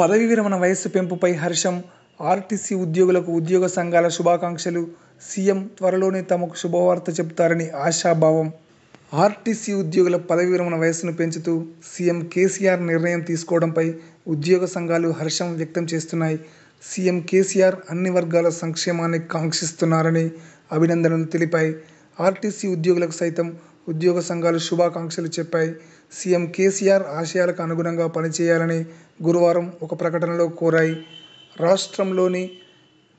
పదవీ విరమణ వయస్సు పెంపుపై హర్షం ఆర్టీసీ ఉద్యోగులకు ఉద్యోగ సంఘాల శుభాకాంక్షలు. సీఎం త్వరలోనే తమకు శుభవార్త చెబుతారని ఆశాభావం. ఆర్టీసీ ఉద్యోగుల పదవీ విరమణ వయస్సును పెంచుతూ సీఎం కేసీఆర్ నిర్ణయం తీసుకోవడంపై ఉద్యోగ సంఘాలు హర్షం వ్యక్తం చేస్తున్నాయి. సీఎం కేసీఆర్ అన్ని వర్గాల సంక్షేమాన్ని కాంక్షిస్తున్నారని అభినందనలు తెలిపాయి. ఆర్టీసీ ఉద్యోగులకు సైతం ఉద్యోగ సంఘాలు శుభాకాంక్షలు చెప్పాయి. సీఎం కేసీఆర్ ఆశయాలకు అనుగుణంగా పనిచేయాలని గురువారం ఒక ప్రకటనలో కోరాయి. రాష్ట్రంలోని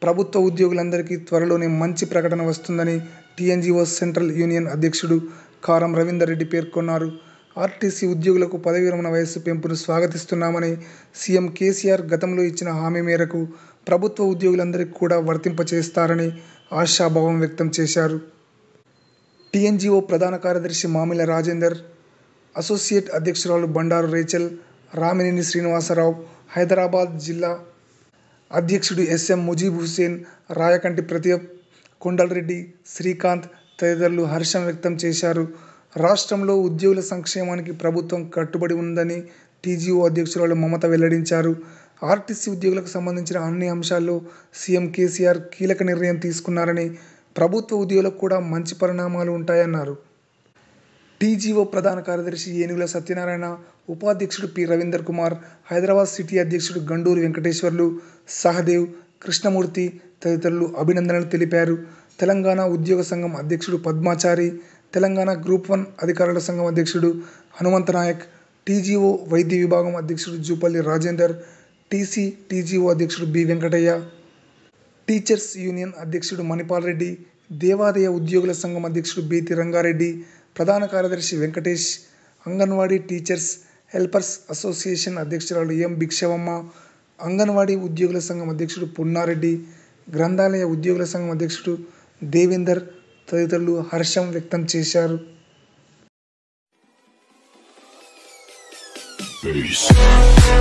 ప్రభుత్వ ఉద్యోగులందరికీ త్వరలోనే మంచి ప్రకటన వస్తుందని టీఎన్జీఓ సెంట్రల్ యూనియన్ అధ్యక్షుడు కారం రవీందర్ రెడ్డి పేర్కొన్నారు. ఆర్టీసీ ఉద్యోగులకు పదవి విరమణ వయస్సు పెంపును స్వాగతిస్తున్నామని సీఎం కేసీఆర్ గతంలో ఇచ్చిన హామీ మేరకు ప్రభుత్వ ఉద్యోగులందరికీ కూడా వర్తింపచేస్తారని ఆశాభావం వ్యక్తం చేశారు. టీఎన్జిఓ ప్రధాన కార్యదర్శి మామిల రాజేందర్ అసోసియేట్ అధ్యక్షురాలు బండారు రేచల్ రామినేని శ్రీనివాసరావు హైదరాబాద్ జిల్లా అధ్యక్షుడు ఎస్ఎం ముజీబ్ హుస్సేన్ రాయకంటి ప్రదీప్ కొండలరెడ్డి శ్రీకాంత్ తదితరులు హర్షం వ్యక్తం చేశారు. రాష్ట్రంలో ఉద్యోగుల సంక్షేమానికి ప్రభుత్వం కట్టుబడి ఉందని టీజీఓ అధ్యక్షురాలు మమత వెల్లడించారు. ఆర్టీసీ ఉద్యోగులకు సంబంధించిన అన్ని అంశాల్లో సీఎం కేసీఆర్ కీలక నిర్ణయం తీసుకున్నారని ప్రభుత్వ ఉద్యోగులకు కూడా మంచి పరిణామాలు ఉంటాయన్నారు. టీజీఓ ప్రధాన కార్యదర్శి ఏనుగుల సత్యనారాయణ ఉపాధ్యక్షుడు పి. రవీందర్ కుమార్ హైదరాబాద్ సిటీ అధ్యక్షుడు గండూరు వెంకటేశ్వర్లు సహదేవ్ కృష్ణమూర్తి తదితరులు అభినందనలు తెలిపారు. తెలంగాణ ఉద్యోగ సంఘం అధ్యక్షుడు పద్మాచారి తెలంగాణ గ్రూప్ వన్ అధికారుల సంఘం అధ్యక్షుడు హనుమంత నాయక్ టీజీఓ వైద్య విభాగం అధ్యక్షుడు జూపల్లి రాజేందర్ టీసీ టీజీఓ అధ్యక్షుడు బి. వెంకటయ్య టీచర్స్ యూనియన్ అధ్యక్షుడు మణిపాల్ రెడ్డి దేవాదాయ ఉద్యోగుల సంఘం అధ్యక్షుడు బీతి రంగారెడ్డి ప్రధాన కార్యదర్శి Venkatesh Anganwadi teachers helpers association అధ్యక్షురాలు ఎం. భిక్షవమ్మ అంగన్వాడీ ఉద్యోగుల సంఘం అధ్యక్షుడు పున్నారెడ్డి గ్రంథాలయ ఉద్యోగుల సంఘం అధ్యక్షుడు దేవేందర్ తదితరులు హర్షం వ్యక్తం చేశారు. Peace.